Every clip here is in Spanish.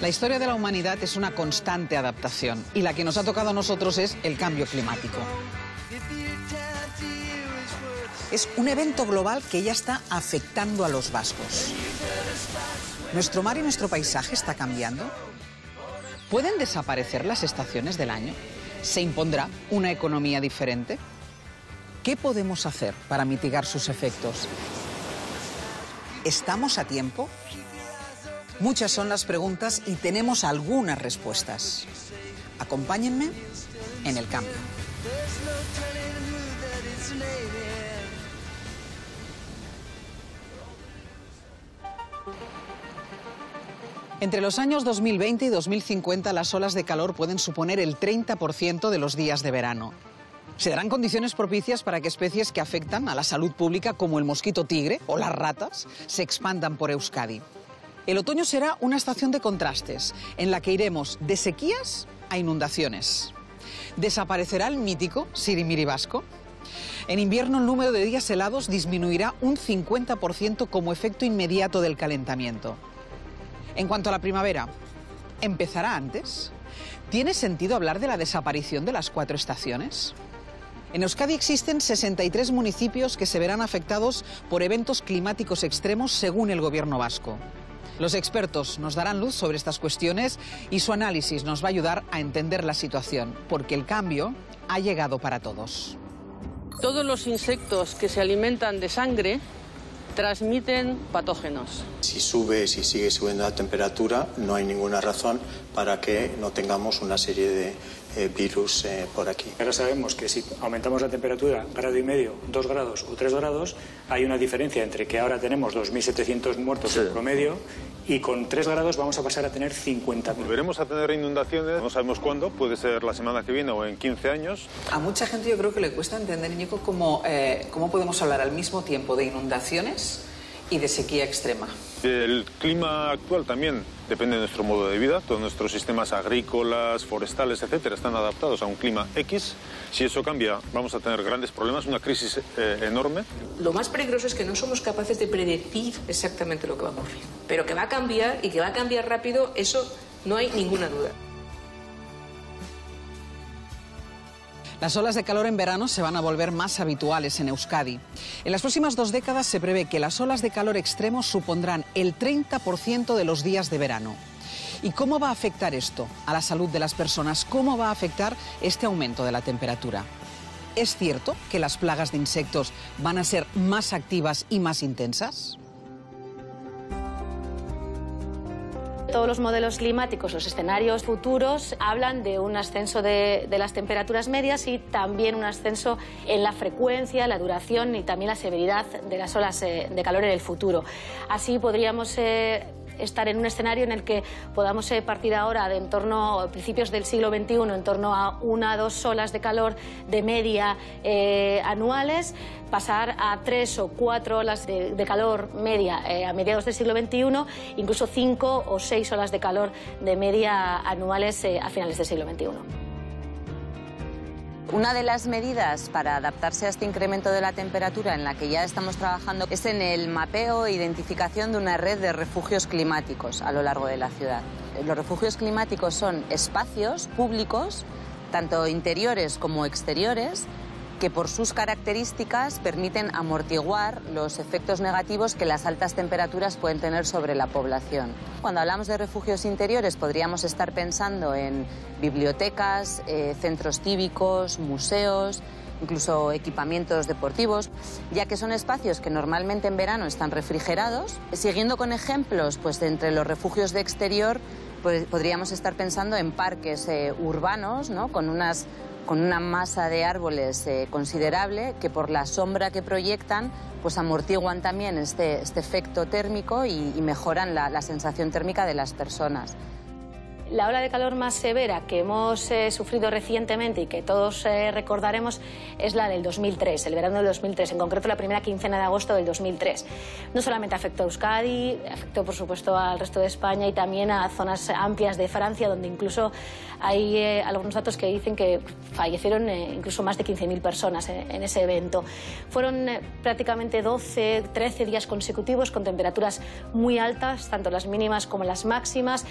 La historia de la humanidad es una constante adaptación y la que nos ha tocado a nosotros es el cambio climático. Es un evento global que ya está afectando a los vascos. ¿Nuestro mar y nuestro paisaje está cambiando? ¿Pueden desaparecer las estaciones del año? ¿Se impondrá una economía diferente? ¿Qué podemos hacer para mitigar sus efectos? ¿Estamos a tiempo? Muchas son las preguntas y tenemos algunas respuestas. Acompáñenme en el cambio. Entre los años 2020 y 2050 las olas de calor pueden suponer el 30% de los días de verano. Se darán condiciones propicias para que especies que afectan a la salud pública como el mosquito tigre o las ratas se expandan por Euskadi. El otoño será una estación de contrastes en la que iremos de sequías a inundaciones. ¿Desaparecerá el mítico Sirimiri vasco? En invierno el número de días helados disminuirá un 50% como efecto inmediato del calentamiento. En cuanto a la primavera, ¿empezará antes? ¿Tiene sentido hablar de la desaparición de las cuatro estaciones? En Euskadi existen 63 municipios que se verán afectados por eventos climáticos extremos según el gobierno vasco. Los expertos nos darán luz sobre estas cuestiones y su análisis nos va a ayudar a entender la situación, porque el cambio ha llegado para todos. Todos los insectos que se alimentan de sangre transmiten patógenos. Si sube, si sigue subiendo la temperatura, no hay ninguna razón para que no tengamos una serie de eh, virus eh, por aquí. Ahora sabemos que si aumentamos la temperatura grado y medio, dos grados o tres grados, hay una diferencia entre que ahora tenemos 2.700 muertos en promedio y con 3 grados vamos a pasar a tener 50.000. Volveremos a tener inundaciones, no sabemos cuándo, puede ser la semana que viene o en 15 años. A mucha gente yo creo que le cuesta entender, Nico, cómo, eh, cómo podemos hablar al mismo tiempo de inundaciones y de sequía extrema. El clima actual también depende de nuestro modo de vida. Todos nuestros sistemas agrícolas, forestales, etcétera, están adaptados a un clima X. Si eso cambia, vamos a tener grandes problemas, una crisis eh, enorme. Lo más peligroso es que no somos capaces de predecir exactamente lo que va a ocurrir. Pero que va a cambiar y que va a cambiar rápido, eso no hay ninguna duda. Las olas de calor en verano se van a volver más habituales en Euskadi. En las próximas dos décadas se prevé que las olas de calor extremos supondrán el 30% de los días de verano. ¿Y cómo va a afectar esto a la salud de las personas? ¿Cómo va a afectar este aumento de la temperatura? ¿Es cierto que las plagas de insectos van a ser más activas y más intensas? Todos los modelos climáticos, los escenarios futuros, hablan de un ascenso de, las temperaturas medias y también un ascenso en la frecuencia, la duración y también la severidad de las olas eh, de calor en el futuro. Así podríamos eh, estar en un escenario en el que podamos eh, partir ahora de en torno a principios del siglo XXI, en torno a una o dos olas de calor de media eh, anuales, pasar a tres o cuatro olas de, calor media eh, a mediados del siglo XXI, incluso cinco o seis olas de calor de media anuales a finales del siglo XXI. Una de las medidas para adaptarse a este incremento de la temperatura en la que ya estamos trabajando es en el mapeo e identificación de una red de refugios climáticos a lo largo de la ciudad. Los refugios climáticos son espacios públicos, tanto interiores como exteriores, que por sus características permiten amortiguar los efectos negativos que las altas temperaturas pueden tener sobre la población. Cuando hablamos de refugios interiores podríamos estar pensando en bibliotecas, eh, centros cívicos, museos, incluso equipamientos deportivos, ya que son espacios que normalmente en verano están refrigerados. Siguiendo con ejemplos, pues entre los refugios de exterior pues, podríamos estar pensando en parques eh, urbanos, ¿no? con unas con una masa de árboles eh, considerable que por la sombra que proyectan pues amortiguan también este, este efecto térmico y, mejoran la, la sensación térmica de las personas. La ola de calor más severa que hemos eh, sufrido recientemente y que todos eh, recordaremos es la del 2003, el verano del 2003, en concreto la primera quincena de agosto del 2003. No solamente afectó a Euskadi, afectó por supuesto al resto de España y también a zonas amplias de Francia, donde incluso hay eh, algunos datos que dicen que fallecieron incluso más de 15.000 personas en ese evento. Fueron prácticamente 12, 13 días consecutivos con temperaturas muy altas, tanto las mínimas como las máximas.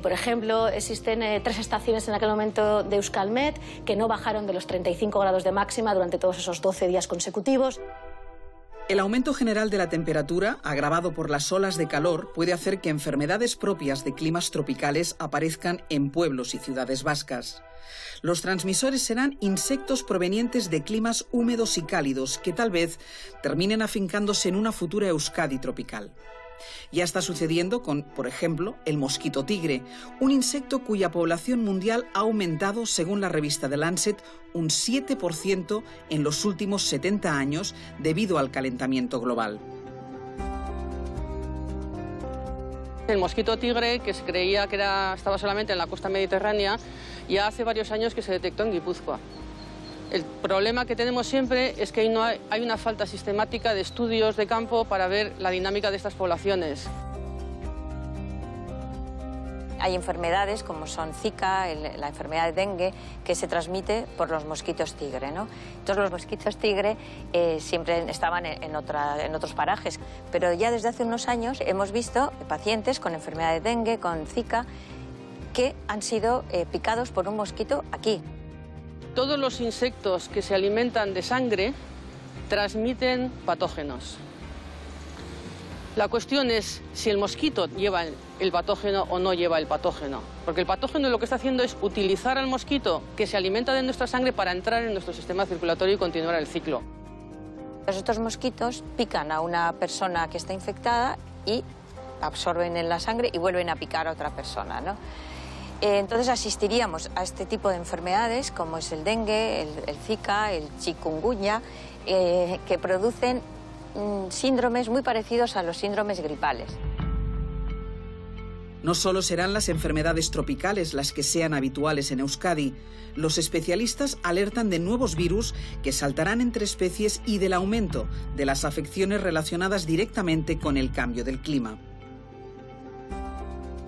por ejemplo, existen eh, tres estaciones en aquel momento de Euskalmet que no bajaron de los 35 grados de máxima durante todos esos 12 días consecutivos. El aumento general de la temperatura, agravado por las olas de calor, puede hacer que enfermedades propias de climas tropicales aparezcan en pueblos y ciudades vascas. Los transmisores serán insectos provenientes de climas húmedos y cálidos que tal vez terminen afincándose en una futura Euskadi tropical. Ya está sucediendo con, por ejemplo, el mosquito tigre, un insecto cuya población mundial ha aumentado, según la revista The Lancet, un 7% en los últimos 70 años debido al calentamiento global. El mosquito tigre, que se creía que estaba solamente en la costa mediterránea, ya hace varios años que se detectó en Guipúzcoa. El problema que tenemos siempre es que no hay, una falta sistemática de estudios de campo para ver la dinámica de estas poblaciones. Hay enfermedades como son Zika, la enfermedad de dengue, que se transmite por los mosquitos tigre. ¿no? Entonces los mosquitos tigre eh, siempre estaban en, otros parajes, pero ya desde hace unos años hemos visto pacientes con enfermedad de dengue, con Zika, que han sido eh, picados por un mosquito aquí, todos los insectos que se alimentan de sangre transmiten patógenos. La cuestión es si el mosquito lleva el patógeno o no lleva el patógeno. Porque el patógeno lo que está haciendo es utilizar al mosquito que se alimenta de nuestra sangre para entrar en nuestro sistema circulatorio y continuar el ciclo. Estos mosquitos pican a una persona que está infectada y absorben en la sangre y vuelven a picar a otra persona. ¿no? Eh, entonces asistiríamos a este tipo de enfermedades como es el dengue, el, zika, el chikungunya, eh, que producen mm, síndromes muy parecidos a los síndromes gripales. No solo serán las enfermedades tropicales las que sean habituales en Euskadi, los especialistas alertan de nuevos virus que saltarán entre especies y del aumento de las afecciones relacionadas directamente con el cambio del clima.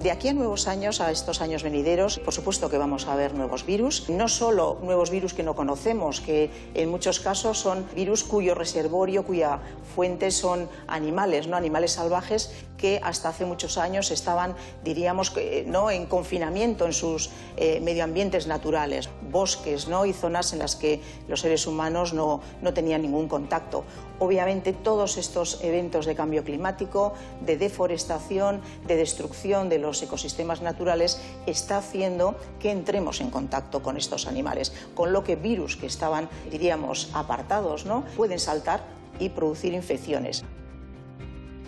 De aquí a nuevos años, a estos años venideros, por supuesto que vamos a ver nuevos virus, no solo nuevos virus que no conocemos, que en muchos casos son virus cuyo reservorio, cuya fuente son animales, no animales salvajes que hasta hace muchos años estaban, diríamos, ¿no? en confinamiento en sus eh, medioambientes naturales, bosques ¿no? y zonas en las que los seres humanos no, no tenían ningún contacto. Obviamente todos estos eventos de cambio climático, de deforestación, de destrucción de los ecosistemas naturales, está haciendo que entremos en contacto con estos animales, con lo que virus que estaban, diríamos, apartados, ¿no? pueden saltar y producir infecciones.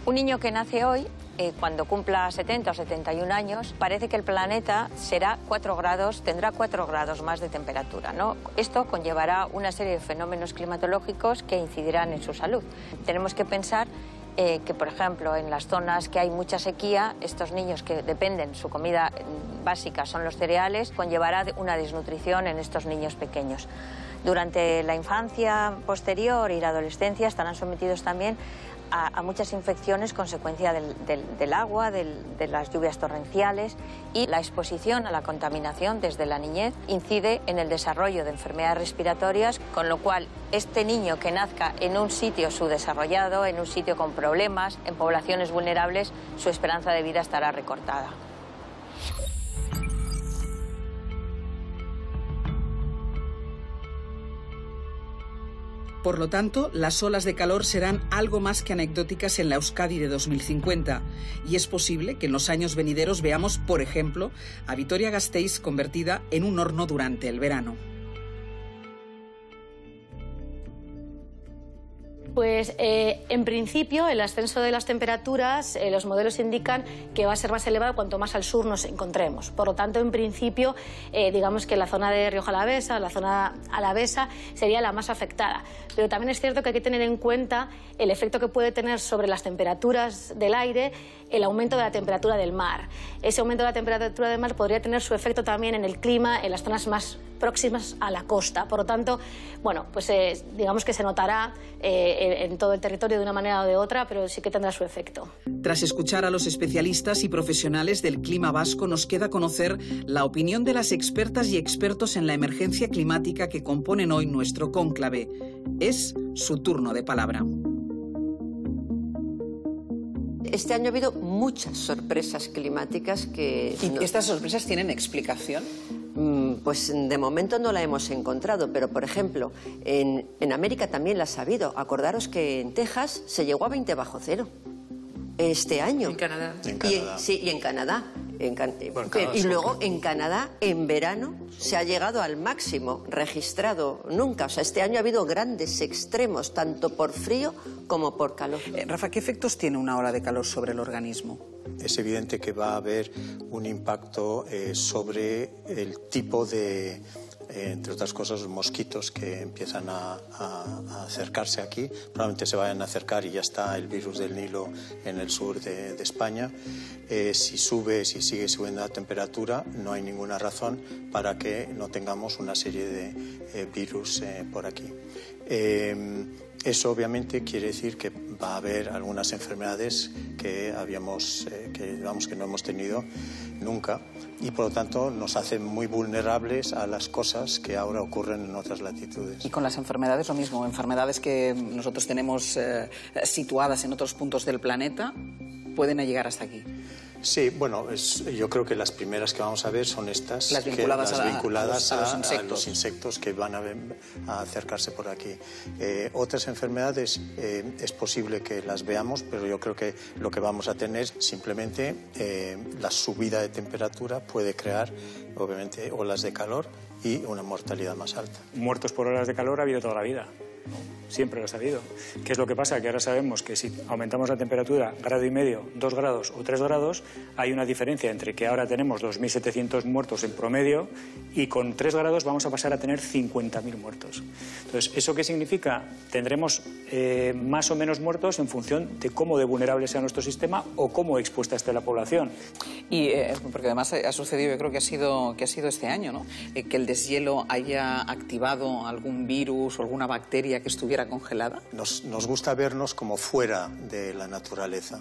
Un niño que nace hoy, eh, cuando cumpla 70 o 71 años, parece que el planeta será 4 grados, tendrá 4 grados más de temperatura. Esto conllevará una serie de fenómenos climatológicos que incidirán en su salud. Tenemos que pensar eh, que, por ejemplo, en las zonas que hay mucha sequía, estos niños que dependen, su comida básica son los cereales, conllevará una desnutrición en estos niños pequeños. Durante la infancia posterior y la adolescencia estarán sometidos también a, muchas infecciones consecuencia del, agua, de las lluvias torrenciales y la exposición a la contaminación desde la niñez incide en el desarrollo de enfermedades respiratorias, con lo cual este niño que nazca en un sitio subdesarrollado, en un sitio con problemas, en poblaciones vulnerables, su esperanza de vida estará recortada. Por lo tanto, las olas de calor serán algo más que anecdóticas en la Euskadi de 2050 y es posible que en los años venideros veamos, por ejemplo, a Vitoria-Gasteiz convertida en un horno durante el verano. Pues eh, en principio el ascenso de las temperaturas, eh, los modelos indican que va a ser más elevado cuanto más al sur nos encontremos. Por lo tanto, en principio, eh, digamos que la zona de Rioja Alavesa, la zona alavesa, sería la más afectada. Pero también es cierto que hay que tener en cuenta el efecto que puede tener sobre las temperaturas del aire el aumento de la temperatura del mar. Ese aumento de la temperatura del mar podría tener su efecto también en el clima en las zonas más próximas a la costa. Por lo tanto, bueno, pues digamos que se notará en todo el territorio de una manera o de otra, pero sí que tendrá su efecto. Tras escuchar a los especialistas y profesionales del clima vasco, nos queda conocer la opinión de las expertas y expertos en la emergencia climática que componen hoy nuestro cónclave. Es su turno de palabra. Este año ha habido muchas sorpresas climáticas que... ¿Y estas sorpresas tienen explicación? Mm, pues de momento no la hemos encontrado, pero por ejemplo, en, América también la ha habido. Acordaros que en Texas se llegó a 20 bajo cero este año. En Canadá. sí, y en Canadá. y luego en Canadá, en verano, se ha llegado al máximo registrado nunca. O sea, este año ha habido grandes extremos, tanto por frío como por calor. Eh, Rafa, ¿qué efectos tiene una ola de calor sobre el organismo? Es evidente que va a haber un impacto eh, sobre el tipo de eh, entre otras cosas, mosquitos que empiezan a, acercarse aquí. Probablemente se vayan a acercar y ya está el virus del Nilo en el sur de, España. Eh, si sube, si sigue subiendo la temperatura, no hay ninguna razón para que no tengamos una serie de eh, virus por aquí. Eso obviamente quiere decir que va a haber algunas enfermedades que habíamos, que, digamos, que no hemos tenido nunca y por lo tanto nos hacen muy vulnerables a las cosas que ahora ocurren en otras latitudes. Y con las enfermedades lo mismo, enfermedades que nosotros tenemos eh, situadas en otros puntos del planeta pueden llegar hasta aquí. Sí, bueno, yo creo que las primeras que vamos a ver son estas, las vinculadas, a, los, insectos. que van a, acercarse por aquí. Eh, otras enfermedades eh, es posible que las veamos, pero yo creo que lo que vamos a tener simplemente eh, la subida de temperatura puede crear, obviamente, olas de calor y una mortalidad más alta. Muertos por olas de calor ha habido toda la vida siempre lo ha sabido. ¿Qué es lo que pasa? Que ahora sabemos que si aumentamos la temperatura grado y medio, dos grados o tres grados, hay una diferencia entre que ahora tenemos 2.700 muertos en promedio y con tres grados vamos a pasar a tener 50.000 muertos. Entonces, ¿eso qué significa? Tendremos eh, más o menos muertos en función de cómo de vulnerable sea nuestro sistema o cómo expuesta esté la población. Y eh, porque además ha sucedido, yo creo que ha sido, que ha sido este año, ¿no? Eh, que el deshielo haya activado algún virus o alguna bacteria que estuviera congelada? Nos, gusta vernos como fuera de la naturaleza.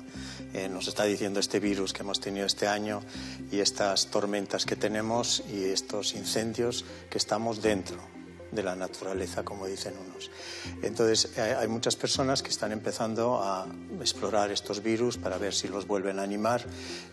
Eh, nos está diciendo este virus que hemos tenido este año y estas tormentas que tenemos y estos incendios que estamos dentro de la naturaleza, como dicen unos. Entonces, eh, hay muchas personas que están empezando a explorar estos virus para ver si los vuelven a animar.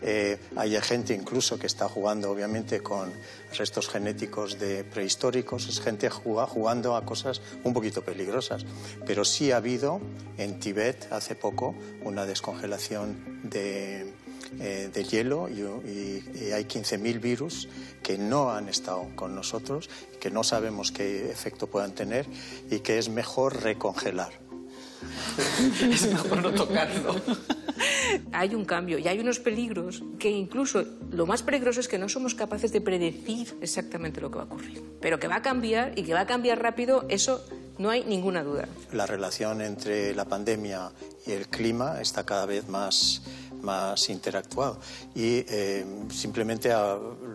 Eh, hay gente incluso que está jugando, obviamente, con restos genéticos de prehistóricos. Es gente jugando a cosas un poquito peligrosas. Pero sí ha habido en Tibet hace poco una descongelación de eh, de hielo y, hay 15.000 virus que no han estado con nosotros, que no sabemos qué efecto puedan tener y que es mejor recongelar. es mejor no tocarlo. Hay un cambio y hay unos peligros que incluso lo más peligroso es que no somos capaces de predecir exactamente lo que va a ocurrir. Pero que va a cambiar y que va a cambiar rápido, eso no hay ninguna duda. La relación entre la pandemia y el clima está cada vez más más interactuado. Y eh, simplemente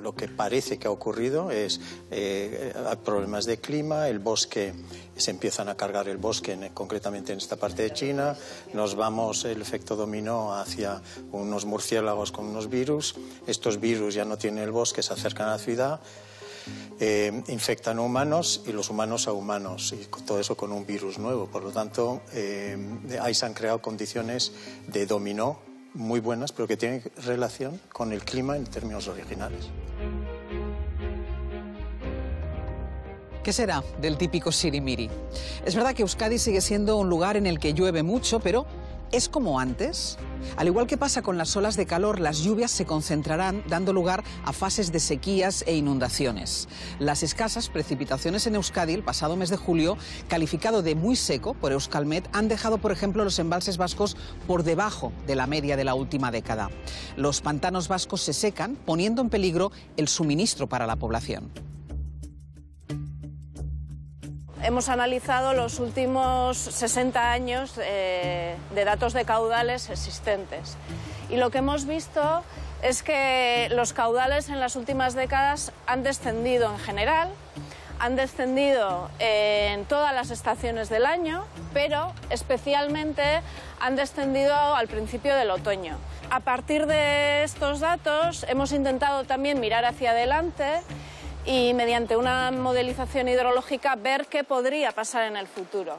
lo que parece que ha ocurrido es eh, problemas de clima, el bosque se empiezan a cargar el bosque, concretamente en esta parte de China, nos vamos el efecto dominó hacia unos murciélagos con unos virus, estos virus ya no tienen el bosque, se acercan a la ciudad. Eh, infectan a humanos y los humanos a humanos, y todo eso con un virus nuevo. Por lo tanto, ahí se han creado condiciones de dominó muy buenas, pero que tienen relación con el clima en términos originales. ¿Qué será del típico sirimiri? Es verdad que Euskadi sigue siendo un lugar en el que llueve mucho, pero ¿Es como antes? Al igual que pasa con las olas de calor, las lluvias se concentrarán dando lugar a fases de sequías e inundaciones. Las escasas precipitaciones en Euskadi el pasado mes de julio, calificado de muy seco por Euskalmet, han dejado, por ejemplo, los embalses vascos por debajo de la media de la última década. Los pantanos vascos se secan, poniendo en peligro el suministro para la población. Hemos analizado los últimos 60 años eh, de datos de caudales existentes y lo que hemos visto es que los caudales en las últimas décadas han descendido en general, han descendido en todas las estaciones del año, pero especialmente han descendido al principio del otoño. A partir de estos datos hemos intentado también mirar hacia adelante y mediante una modelización hidrológica ver qué podría pasar en el futuro.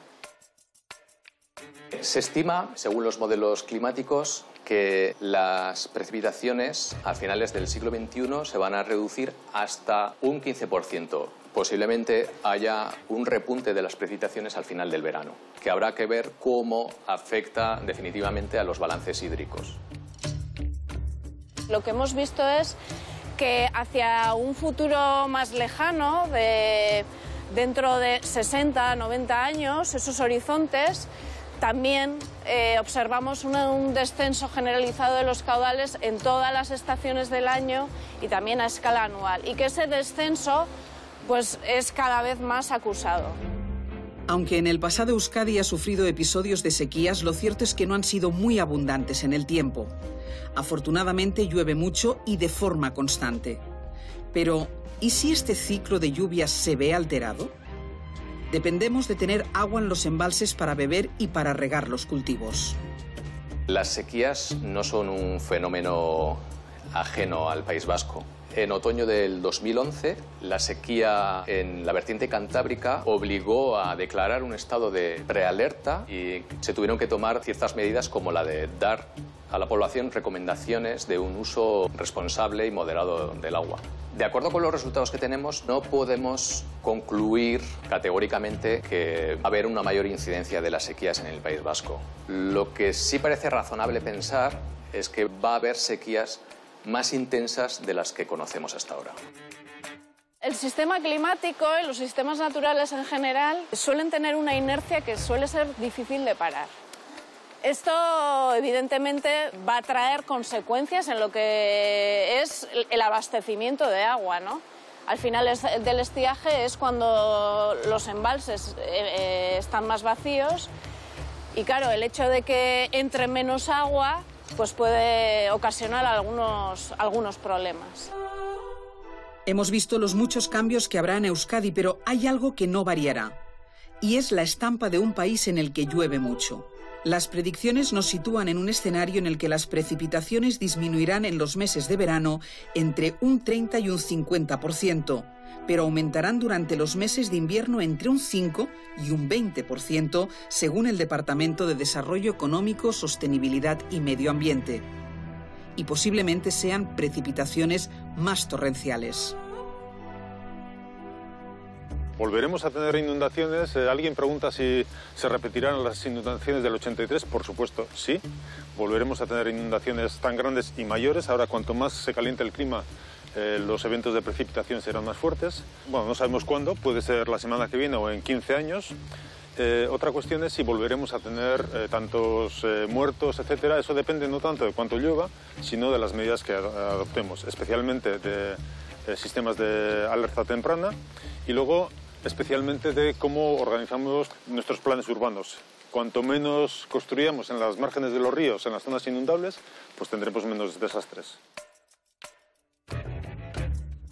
Se estima, según los modelos climáticos, que las precipitaciones a finales del siglo XXI se van a reducir hasta un 15%. Posiblemente haya un repunte de las precipitaciones al final del verano, que habrá que ver cómo afecta definitivamente a los balances hídricos. Lo que hemos visto es que hacia un futuro más lejano, de dentro de 60, 90 años, esos horizontes, también eh, observamos un, descenso generalizado de los caudales en todas las estaciones del año y también a escala anual. Y que ese descenso pues, es cada vez más acusado. Aunque en el pasado Euskadi ha sufrido episodios de sequías, lo cierto es que no han sido muy abundantes en el tiempo. Afortunadamente llueve mucho y de forma constante. Pero, ¿y si este ciclo de lluvias se ve alterado? Dependemos de tener agua en los embalses para beber y para regar los cultivos. Las sequías no son un fenómeno ajeno al País Vasco. En otoño del 2011, la sequía en la vertiente cantábrica obligó a declarar un estado de prealerta y se tuvieron que tomar ciertas medidas como la de dar a la población recomendaciones de un uso responsable y moderado del agua. De acuerdo con los resultados que tenemos, no podemos concluir categóricamente que va a haber una mayor incidencia de las sequías en el País Vasco. Lo que sí parece razonable pensar es que va a haber sequías más intensas de las que conocemos hasta ahora. El sistema climático y los sistemas naturales en general suelen tener una inercia que suele ser difícil de parar. Esto evidentemente va a traer consecuencias en lo que es el abastecimiento de agua, ¿no? Al final del estiaje es cuando los embalses eh, eh, están más vacíos y claro, el hecho de que entre menos agua pues puede ocasionar algunos, algunos problemas. Hemos visto los muchos cambios que habrá en Euskadi, pero hay algo que no variará, y es la estampa de un país en el que llueve mucho. Las predicciones nos sitúan en un escenario en el que las precipitaciones disminuirán en los meses de verano entre un 30 y un 50%, pero aumentarán durante los meses de invierno entre un 5 y un 20%, según el Departamento de Desarrollo Económico, Sostenibilidad y Medio Ambiente. Y posiblemente sean precipitaciones más torrenciales. ¿Volveremos a tener inundaciones? Eh, alguien pregunta si se repetirán las inundaciones del 83. Por supuesto, sí. Volveremos a tener inundaciones tan grandes y mayores. Ahora, cuanto más se calienta el clima, eh, los eventos de precipitación serán más fuertes. Bueno, no sabemos cuándo, puede ser la semana que viene o en 15 años. Eh, otra cuestión es si volveremos a tener tantos muertos, etcétera. Eso depende no tanto de cuánto llueva, sino de las medidas que adoptemos, especialmente de sistemas de alerta temprana y luego especialmente de cómo organizamos nuestros planes urbanos. Cuanto menos construyamos en las márgenes de los ríos, en las zonas inundables, pues tendremos menos desastres.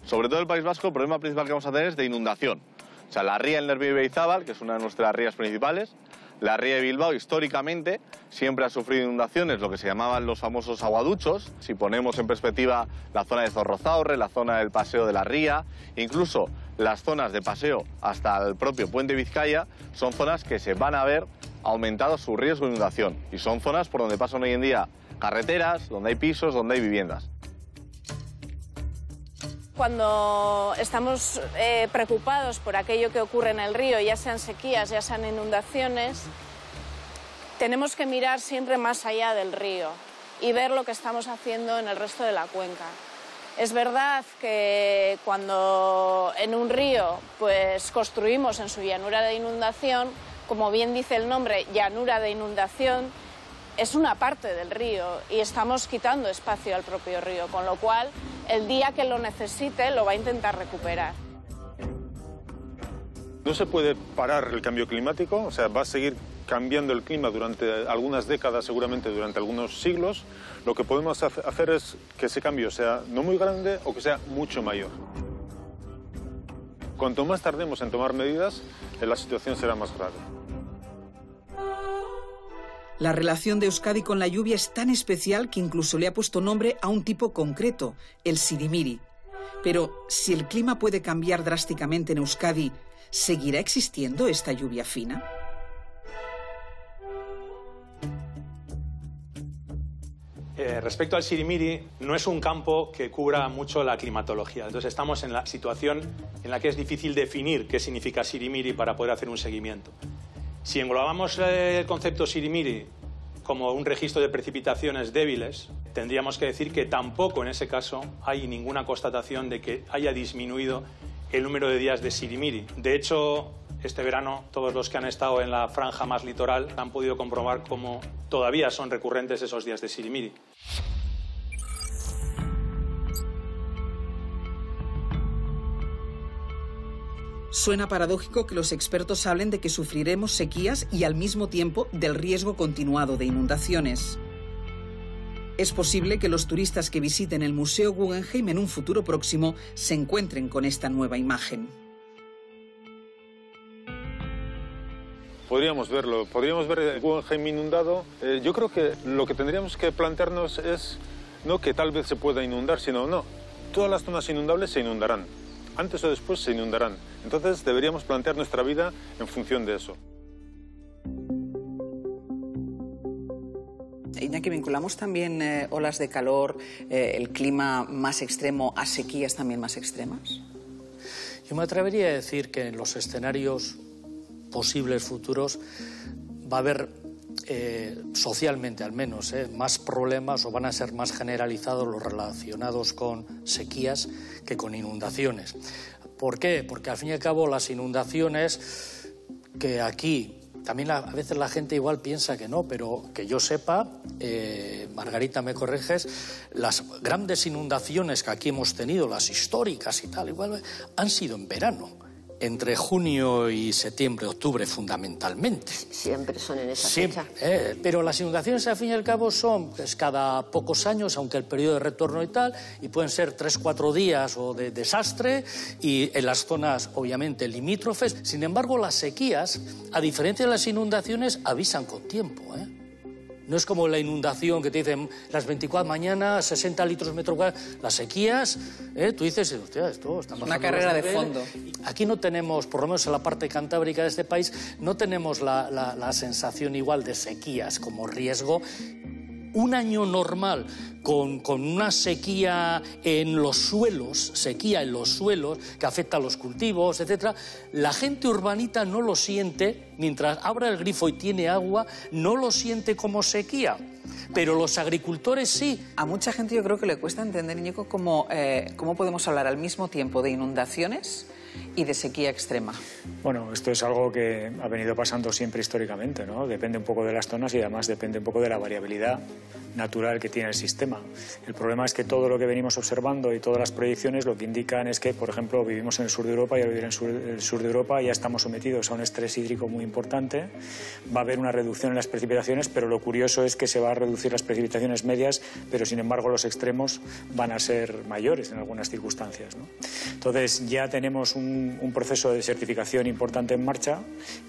Sobre todo en el País Vasco, el problema principal que vamos a tener es de inundación. O sea, la ría del Nervio Iberizábal, que es una de nuestras rías principales, la ría de Bilbao históricamente siempre ha sufrido inundaciones, lo que se llamaban los famosos aguaduchos. Si ponemos en perspectiva la zona de Zorrozaurre, la zona del paseo de la ría, incluso las zonas de paseo hasta el propio puente Vizcaya, son zonas que se van a ver aumentado su riesgo de inundación. Y son zonas por donde pasan hoy en día carreteras, donde hay pisos, donde hay viviendas cuando estamos eh, preocupados por aquello que ocurre en el río, ya sean sequías, ya sean inundaciones, tenemos que mirar siempre más allá del río y ver lo que estamos haciendo en el resto de la cuenca. Es verdad que cuando en un río pues construimos en su llanura de inundación, como bien dice el nombre, llanura de inundación, es una parte del río y estamos quitando espacio al propio río, con lo cual el día que lo necesite lo va a intentar recuperar. No se puede parar el cambio climático, o sea, va a seguir cambiando el clima durante algunas décadas, seguramente durante algunos siglos, lo que podemos hacer es que ese cambio sea no muy grande o que sea mucho mayor. Cuanto más tardemos en tomar medidas, eh, la situación será más grave. La relación de Euskadi con la lluvia es tan especial que incluso le ha puesto nombre a un tipo concreto, el sirimiri. Pero si el clima puede cambiar drásticamente en Euskadi, ¿seguirá existiendo esta lluvia fina? Eh, respecto al Sirimiri, no es un campo que cubra mucho la climatología. Entonces estamos en la situación en la que es difícil definir qué significa Sirimiri para poder hacer un seguimiento. Si englobamos eh, el concepto Sirimiri como un registro de precipitaciones débiles, tendríamos que decir que tampoco en ese caso hay ninguna constatación de que haya disminuido el número de días de Sirimiri. De hecho, este verano todos los que han estado en la franja más litoral han podido comprobar cómo todavía son recurrentes esos días de Sirimiri. Suena paradójico que los expertos hablen de que sufriremos sequías y al mismo tiempo del riesgo continuado de inundaciones. Es posible que los turistas que visiten el Museo Guggenheim en un futuro próximo se encuentren con esta nueva imagen. Podríamos verlo, podríamos ver el Guggenheim inundado. Eh, yo creo que lo que tendríamos que plantearnos es no que tal vez se pueda inundar, sino no, todas las zonas inundables se inundarán. Antes o después se inundarán. Entonces deberíamos plantear nuestra vida en función de eso. Iñaki, vinculamos también eh, olas de calor, eh, el clima más extremo a sequías también más extremas. Yo me atrevería a decir que en los escenarios posibles futuros va a haber eh, socialmente al menos más problemas o van a ser más generalizados los relacionados con sequías que con inundaciones. ¿Por qué? Porque al fin y al cabo las inundaciones que aquí también a veces la gente igual piensa que no, pero que yo sepa, eh, Margarita, me corriges, las grandes inundaciones que aquí hemos tenido, las históricas y tal, igual, han sido en verano entre junio y septiembre, octubre fundamentalmente. Siempre son en esa fecha. Eh, pero las inundaciones al fin y al cabo son pues, cada pocos años, aunque el periodo de retorno y tal, y pueden ser tres, cuatro días o de desastre, y en las zonas obviamente limítrofes. Sin embargo, las sequías, a diferencia de las inundaciones, avisan con tiempo. ¿eh? No es como la inundación que te dicen las 24 mañanas, 60 litros metro cuadrado. Las sequías, ¿eh? tú dices, hostia, esto está Una carrera de fondo. Aquí no tenemos, por lo menos en la parte cantábrica de este país, no tenemos la, la sensación igual de sequías como riesgo un año normal con, una sequía en los suelos, sequía en los suelos que afecta a los cultivos, etcétera, la gente urbanita no lo siente, mientras abra el grifo y tiene agua, no lo siente como sequía. Pero los agricultores sí. A mucha gente yo creo que le cuesta entender, Nico, cómo, eh, cómo podemos hablar al mismo tiempo de inundaciones y de sequía extrema. Bueno, esto es algo que ha venido pasando siempre históricamente, ¿no? Depende un poco de las zonas y además depende un poco de la variabilidad natural que tiene el sistema. El problema es que todo lo que venimos observando y todas las proyecciones lo que indican es que, por ejemplo, vivimos en el sur de Europa y al vivir en el sur de Europa ya estamos sometidos a un estrés hídrico muy importante. Va a haber una reducción en las precipitaciones, pero lo curioso es que se va a reducir las precipitaciones medias, pero sin embargo los extremos van a ser mayores en algunas circunstancias. Entonces ya tenemos un, proceso de desertificación importante en marcha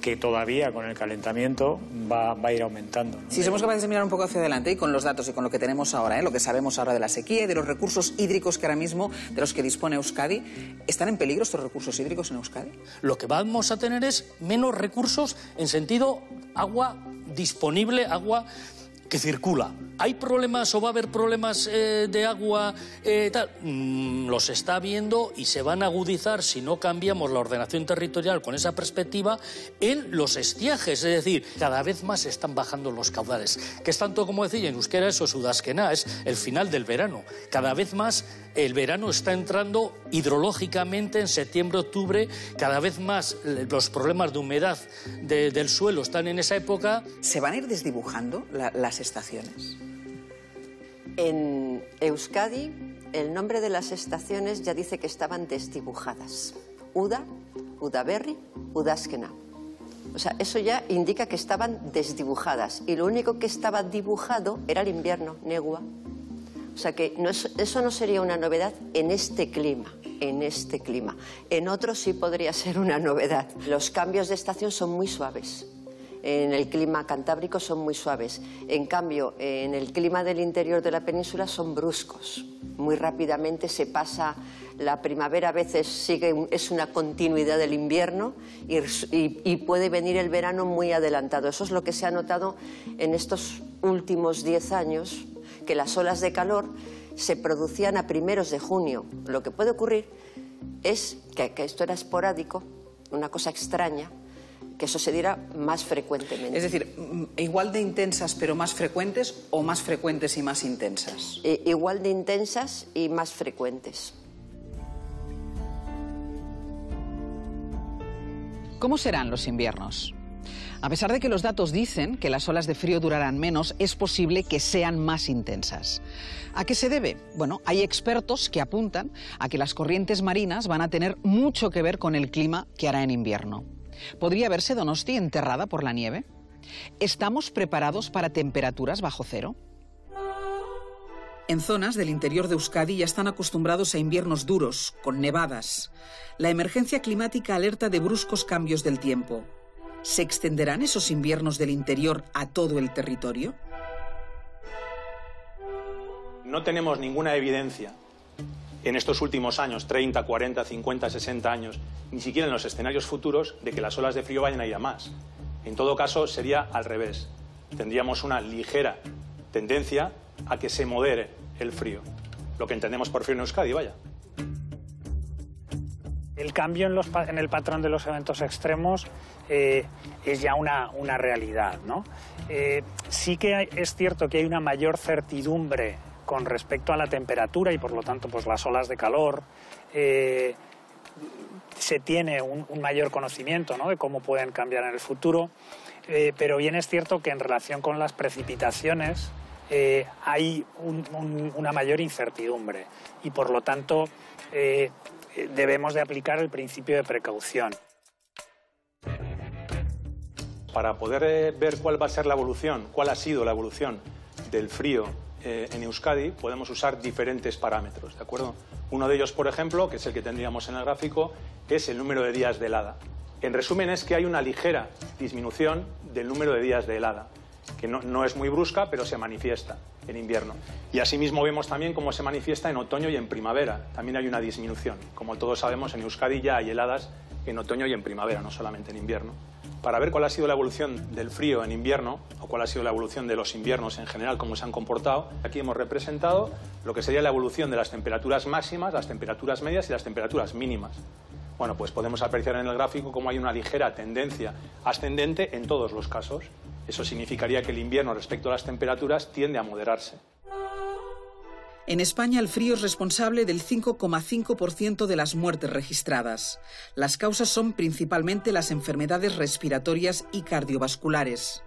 que todavía con el calentamiento va, a ir aumentando. Si somos capaces de mirar un poco hacia adelante y con los datos y con lo que tenemos ahora, ¿eh? lo que sabemos ahora de la sequía y de los recursos hídricos que ahora mismo, de los que dispone Euskadi, ¿están en peligro estos recursos hídricos en Euskadi? Lo que vamos a tener es menos recursos en sentido agua disponible, agua que circula. ¿Hay problemas o va a haber problemas eh, de agua? Eh, tal? Mm, los está viendo y se van a agudizar si no cambiamos la ordenación territorial con esa perspectiva en los estiajes. Es decir, cada vez más están bajando los caudales. Que es tanto como decir en euskera eso es udasquena, es el final del verano. Cada vez más el verano está entrando hidrológicamente en septiembre, octubre, cada vez más los problemas de humedad del suelo están en esa época. ¿Se van a ir desdibujando las estaciones? En Euskadi, el nombre de las estaciones ya dice que estaban desdibujadas. Uda, Udaberri, Udaskena. O sea, eso ya indica que estaban desdibujadas y lo único que estaba dibujado era el invierno, Negua. O sea que eso no sería una novedad en este clima, en este clima. En otros sí podría ser una novedad. Los cambios de estación son muy suaves en el clima cantábrico son muy suaves. En cambio, en el clima del interior de la península son bruscos. Muy rápidamente se pasa la primavera, a veces sigue, es una continuidad del invierno y, puede venir el verano muy adelantado. Eso es lo que se ha notado en estos últimos diez años, que las olas de calor se producían a primeros de junio. Lo que puede ocurrir es que esto era esporádico, una cosa extraña, que eso se diera más frecuentemente. Es decir, mm, igual de intensas pero más frecuentes o más frecuentes y más intensas. Eh, igual de intensas y más frecuentes. ¿Cómo serán los inviernos? A pesar de que los datos dicen que las olas de frío durarán menos, es posible que sean más intensas. ¿A qué se debe? Bueno, hay expertos que apuntan a que las corrientes marinas van a tener mucho que ver con el clima que hará en invierno. ¿Podría verse Donosti enterrada por la nieve? ¿Estamos preparados para temperaturas bajo cero? En zonas del interior de Euskadi ya están acostumbrados a inviernos duros, con nevadas. La emergencia climática alerta de bruscos cambios del tiempo. ¿Se extenderán esos inviernos del interior a todo el territorio? No tenemos ninguna evidencia en estos últimos años, 30, 40, 50, 60 años, ni siquiera en los escenarios futuros, de que las olas de frío vayan a ir a más. En todo caso, sería al revés. Tendríamos una ligera tendencia a que se modere el frío. Lo que entendemos por frío en Euskadi, vaya. El cambio en, el patrón de los eventos extremos eh, es ya una, realidad. ¿no? Eh, sí que es cierto que hay una mayor certidumbre con respecto a la temperatura y por lo tanto pues las olas de calor. Eh, se tiene un, mayor conocimiento de cómo pueden cambiar en el futuro, eh, pero bien es cierto que en relación con las precipitaciones eh, hay una mayor incertidumbre y por lo tanto debemos de aplicar el principio de precaución. Para poder ver cuál va a ser la evolución, cuál ha sido la evolución del frío eh, en Euskadi podemos usar diferentes parámetros, ¿de acuerdo? Uno de ellos, por ejemplo, que es el que tendríamos en el gráfico, es el número de días de helada. En resumen, es que hay una ligera disminución del número de días de helada, que no, no es muy brusca, pero se manifiesta en invierno. Y asimismo vemos también cómo se manifiesta en otoño y en primavera. También hay una disminución. Como todos sabemos, en Euskadi ya hay heladas en otoño y en primavera, no solamente en invierno para ver cuál ha sido la evolución del frío en invierno o cuál ha sido la evolución de los inviernos en general, cómo se han comportado. Aquí hemos representado lo que sería la evolución de las temperaturas máximas, las temperaturas medias y las temperaturas mínimas. Bueno, pues podemos apreciar en el gráfico cómo hay una ligera tendencia ascendente en todos los casos. Eso significaría que el invierno respecto a las temperaturas tiende a moderarse. En España el frío es responsable del 5,5% de las muertes registradas. Las causas son principalmente las enfermedades respiratorias y cardiovasculares.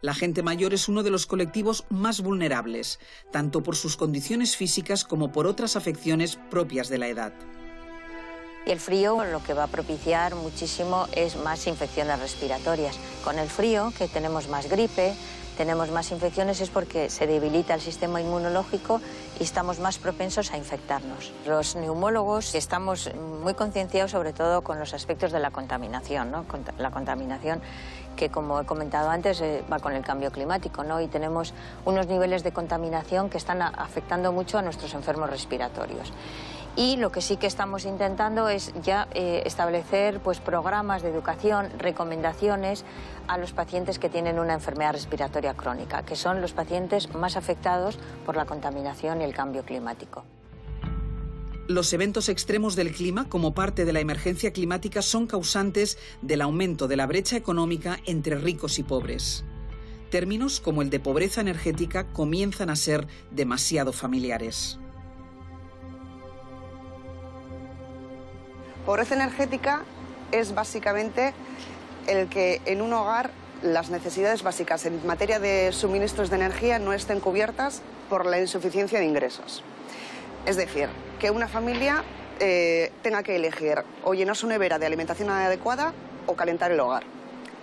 La gente mayor es uno de los colectivos más vulnerables, tanto por sus condiciones físicas como por otras afecciones propias de la edad. Y el frío lo que va a propiciar muchísimo es más infecciones respiratorias. Con el frío, que tenemos más gripe, tenemos más infecciones es porque se debilita el sistema inmunológico y estamos más propensos a infectarnos. Los neumólogos estamos muy concienciados sobre todo con los aspectos de la contaminación, ¿no? la contaminación que como he comentado antes eh, va con el cambio climático ¿no? y tenemos unos niveles de contaminación que están afectando mucho a nuestros enfermos respiratorios. Y lo que sí que estamos intentando es ya eh, establecer pues, programas de educación, recomendaciones a los pacientes que tienen una enfermedad respiratoria crónica, que son los pacientes más afectados por la contaminación y el cambio climático. Los eventos extremos del clima, como parte de la emergencia climática, son causantes del aumento de la brecha económica entre ricos y pobres. Términos como el de pobreza energética comienzan a ser demasiado familiares. Pobreza energética es básicamente el que en un hogar las necesidades básicas en materia de suministros de energía no estén cubiertas por la insuficiencia de ingresos. Es decir, que una familia eh, tenga que elegir o llenar su nevera de alimentación adecuada o calentar el hogar.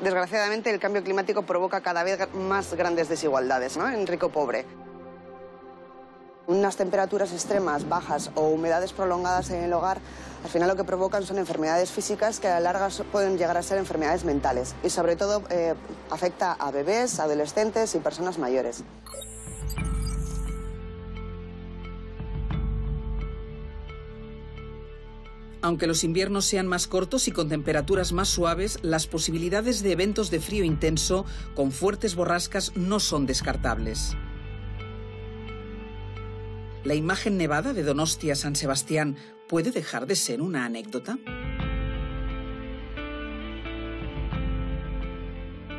Desgraciadamente, el cambio climático provoca cada vez más grandes desigualdades en rico-pobre. Unas temperaturas extremas, bajas o humedades prolongadas en el hogar, al final lo que provocan son enfermedades físicas que a la larga pueden llegar a ser enfermedades mentales y sobre todo eh, afecta a bebés, adolescentes y personas mayores. Aunque los inviernos sean más cortos y con temperaturas más suaves, las posibilidades de eventos de frío intenso con fuertes borrascas no son descartables. ¿La imagen nevada de Donostia San Sebastián puede dejar de ser una anécdota?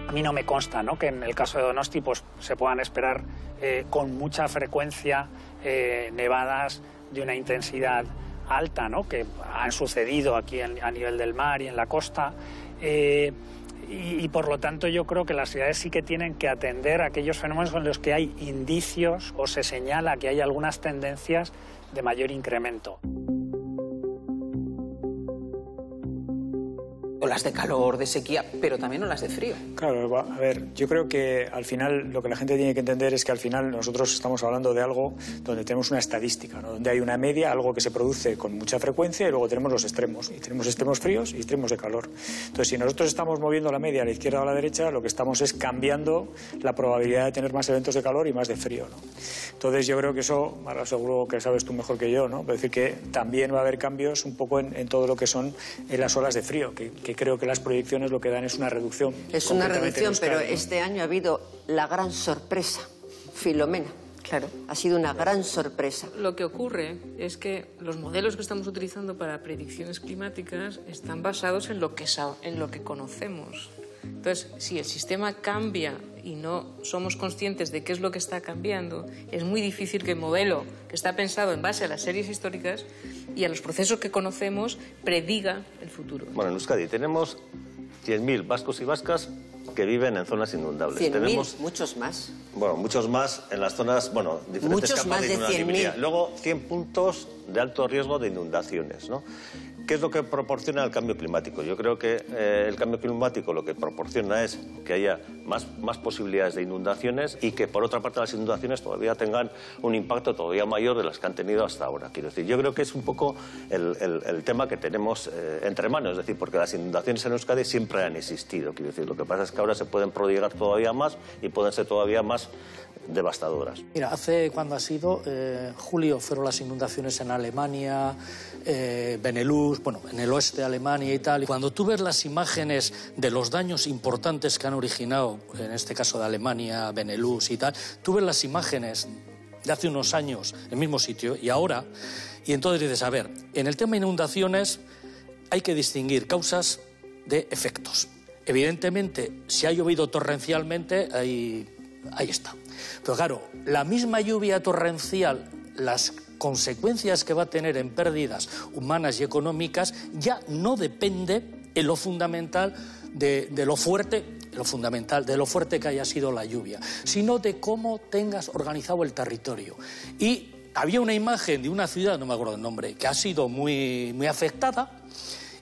A mí no me consta ¿no? que en el caso de Donosti pues, se puedan esperar eh, con mucha frecuencia eh, nevadas de una intensidad alta, ¿no? que han sucedido aquí a nivel del mar y en la costa. Eh, y, por lo tanto yo creo que las ciudades sí que tienen que atender a aquellos fenómenos en los que hay indicios o se señala que hay algunas tendencias de mayor incremento. Olas de calor, de sequía, pero también olas de frío. Claro, a ver, yo creo que al final lo que la gente tiene que entender es que al final nosotros estamos hablando de algo donde tenemos una estadística, ¿no? donde hay una media, algo que se produce con mucha frecuencia y luego tenemos los extremos, y tenemos extremos fríos y extremos de calor. Entonces, si nosotros estamos moviendo la media a la izquierda o a la derecha, lo que estamos es cambiando la probabilidad de tener más eventos de calor y más de frío. ¿no? Entonces, yo creo que eso, ahora seguro que sabes tú mejor que yo, ¿no? Es decir, que también va a haber cambios un poco en, todo lo que son en las olas de frío, que creo que las proyecciones lo que dan es una reducción. Es una reducción, pero este año ha habido la gran sorpresa, Filomena. Claro. Ha sido una gran sorpresa. Lo que ocurre es que los modelos que estamos utilizando para predicciones climáticas están basados en lo que, en lo que conocemos. Entonces, si el sistema cambia y no somos conscientes de qué es lo que está cambiando, es muy difícil que el modelo que está pensado en base a las series históricas y a los procesos que conocemos prediga el futuro. Bueno, en Euskadi tenemos 100.000 vascos y vascas que viven en zonas inundables. tenemos muchos más. Bueno, muchos más en las zonas, bueno, diferentes muchos más de, de Luego 100 puntos de alto riesgo de inundaciones, ¿no? ¿Qué es lo que proporciona el cambio climático? Yo creo que eh, el cambio climático lo que proporciona es que haya más, posibilidades de inundaciones y que, por otra parte, las inundaciones todavía tengan un impacto todavía mayor de las que han tenido hasta ahora. Quiero decir, yo creo que es un poco el, el, tema que tenemos eh, entre manos, es decir, porque las inundaciones en Euskadi siempre han existido. Quiero decir, lo que pasa es que ahora se pueden prodigar todavía más y pueden ser todavía más devastadoras. Mira, hace cuando ha sido eh, julio fueron las inundaciones en Alemania, eh, Benelux, bueno, en el oeste de Alemania y tal. Cuando tú ves las imágenes de los daños importantes que han originado, en este caso de Alemania, Benelux y tal, tú ves las imágenes de hace unos años el mismo sitio y ahora, y entonces dices, a ver, en el tema de inundaciones hay que distinguir causas de efectos. Evidentemente, si ha llovido torrencialmente, ahí está. Pero claro, la misma lluvia torrencial, las consecuencias que va a tener en pérdidas humanas y económicas, ya no depende en lo fundamental de, lo fuerte lo fundamental, de lo fuerte que haya sido la lluvia, sino de cómo tengas organizado el territorio. Y había una imagen de una ciudad, no me acuerdo el nombre, que ha sido muy, muy afectada,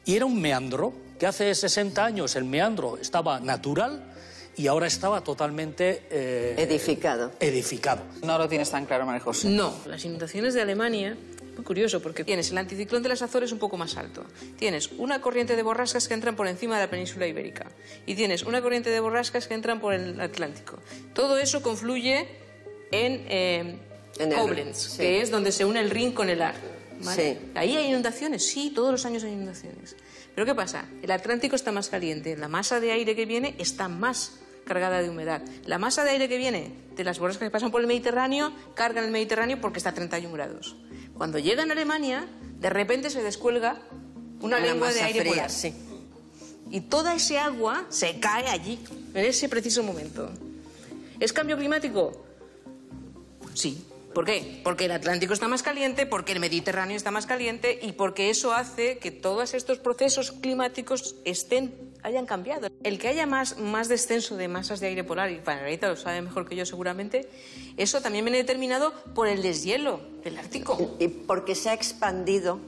y era un meandro, que hace 60 años el meandro estaba natural, y ahora estaba totalmente... Eh, edificado. Edificado. No lo tienes tan claro, María José. No, las inundaciones de Alemania muy curioso porque tienes el anticiclón de las Azores un poco más alto, tienes una corriente de borrascas que entran por encima de la península ibérica y tienes una corriente de borrascas que entran por el Atlántico. Todo eso confluye en, eh, Koblenz, que es donde se une el Rin con el Ar. ¿vale? Ahí hay inundaciones, sí, todos los años hay inundaciones. Pero ¿qué pasa? El Atlántico está más caliente, la masa de aire que viene está más cargada de humedad. La masa de aire que viene de las borrascas que pasan por el Mediterráneo carga en el Mediterráneo porque está a 31 grados. Cuando llega en Alemania, de repente se descuelga una, lengua de aire polar. Sí. Y toda ese agua se cae allí, en ese preciso momento. ¿Es cambio climático? Sí. ¿Por qué? Porque el Atlántico está más caliente, porque el Mediterráneo está más caliente y porque eso hace que todos estos procesos climáticos estén, hayan cambiado. El que haya más, más descenso de masas de aire polar, y Margarita lo sabe mejor que yo seguramente, eso también viene determinado por el deshielo del Ártico. Y porque se ha expandido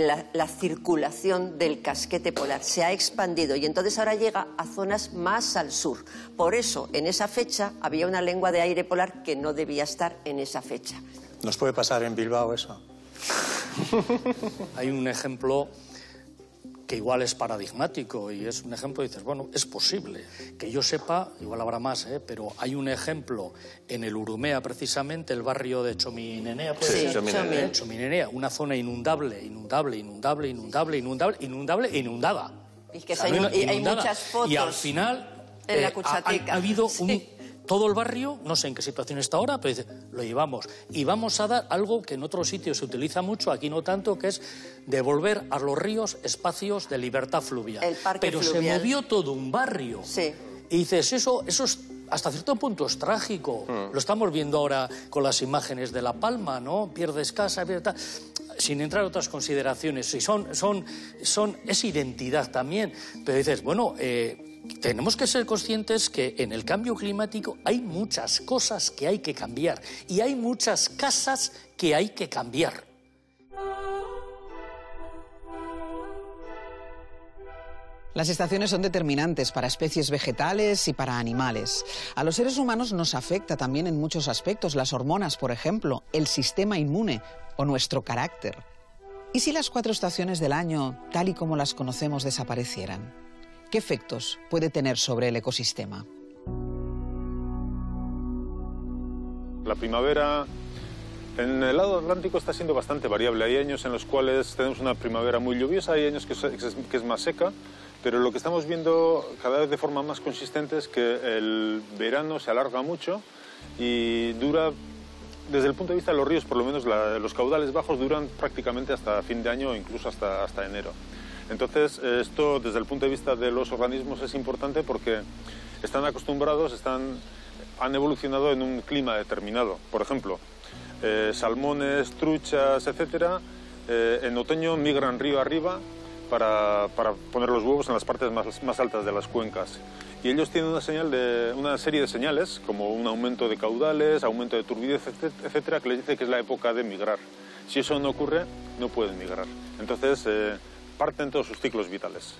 la, circulación del casquete polar se ha expandido y entonces ahora llega a zonas más al sur. Por eso, en esa fecha había una lengua de aire polar que no debía estar en esa fecha. ¿Nos puede pasar en Bilbao eso? Hay un ejemplo que igual es paradigmático y es un ejemplo, dices, bueno, es posible. Que yo sepa, igual habrá más, ¿eh? pero hay un ejemplo en el Urumea, precisamente, el barrio de Chominenea, sí, Chominenea. Chominenea, una zona inundable, inundable, inundable, inundable, inundable, inundable e inundada. Y, que hay, muchas fotos. Y al final en la eh, ha, habido un todo el barrio, no sé en qué situación está ahora, pero dice, lo llevamos. Y vamos a dar algo que en otros sitios se utiliza mucho, aquí no tanto, que es devolver a los ríos espacios de libertad fluvial. pero se movió todo un barrio. Sí. Y dices, eso, eso es hasta cierto punto es trágico. Mm. Lo estamos viendo ahora con las imágenes de La Palma, ¿no? Pierdes casa, pierdes... sin entrar en otras consideraciones. Y son, son, son, es identidad también. Pero dices, bueno, eh, tenemos que ser conscientes que en el cambio climático hay muchas cosas que hay que cambiar y hay muchas casas que hay que cambiar. Las estaciones son determinantes para especies vegetales y para animales. A los seres humanos nos afecta también en muchos aspectos, las hormonas, por ejemplo, el sistema inmune o nuestro carácter. ¿Y si las cuatro estaciones del año, tal y como las conocemos, desaparecieran? ¿Qué efectos puede tener sobre el ecosistema? La primavera en el lado atlántico está siendo bastante variable. Hay años en los cuales tenemos una primavera muy lluviosa, hay años que es, más seca, pero lo que estamos viendo cada vez de forma más consistente es que el verano se alarga mucho y dura, desde el punto de vista de los ríos, por lo menos los caudales bajos duran prácticamente hasta fin de año o incluso hasta, hasta enero. Entonces, esto desde el punto de vista de los organismos es importante porque están acostumbrados, están, han evolucionado en un clima determinado. Por ejemplo, eh, salmones, truchas, etcétera, eh, en otoño migran río arriba para, poner los huevos en las partes más, altas de las cuencas. Y ellos tienen una, señal de, una serie de señales, como un aumento de caudales, aumento de turbidez, etcétera, que les dice que es la época de migrar. Si eso no ocurre, no pueden migrar. Entonces, eh, parten todos sus ciclos vitales.